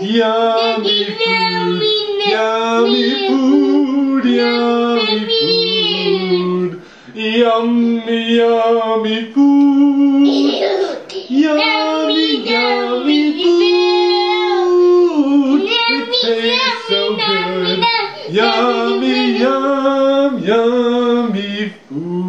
Yummy food, yummy food, yummy food, yummy, yummy food, yummy, yummy food. It tastes so good. Yummy, yum, yummy food.